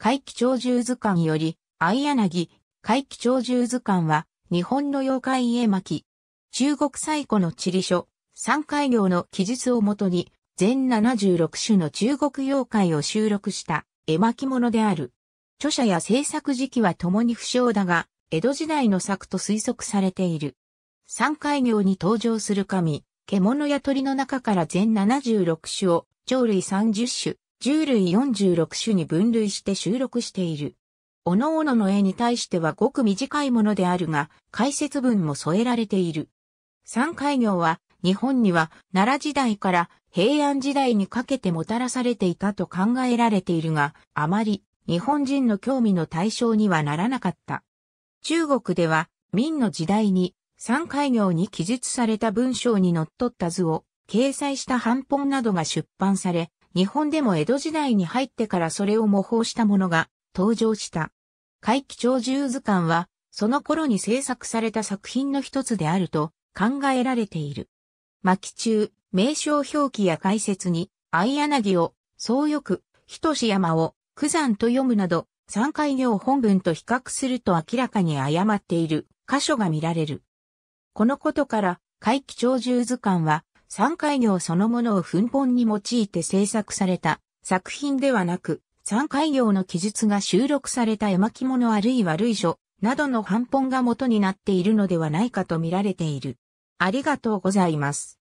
怪奇鳥獣図鑑より、相柳、怪奇鳥獣図鑑は、日本の妖怪絵巻。中国最古の地理書、三海行の記述をもとに、全76種の中国妖怪を収録した絵巻物である。著者や制作時期は共に不詳だが、江戸時代の作と推測されている。三海行に登場する神、獣や鳥の中から全76種を、鳥類30種、獣類46種に分類して収録している。各々の絵に対してはごく短いものであるが、解説文も添えられている。三海行は、日本には奈良時代から平安時代にかけてもたらされていたと考えられているが、あまり日本人の興味の対象にはならなかった。中国では、明の時代に三海行に記述された文章に則っった図を掲載した版本などが出版され、日本でも江戸時代に入ってからそれを模倣したものが登場した。怪奇鳥獣図鑑は、その頃に制作された作品の一つであると考えられている。巻中、名称表記や解説に、相柳を、総翼、人志山を、九山と読むなど、三回行本文と比較すると明らかに誤っている箇所が見られる。このことから、怪奇鳥獣図鑑は、三回行そのものを粉本に用いて制作された作品ではなく、三回行の記述が収録された絵巻物あるいは類書などの版本が元になっているのではないかと見られている。ありがとうございます。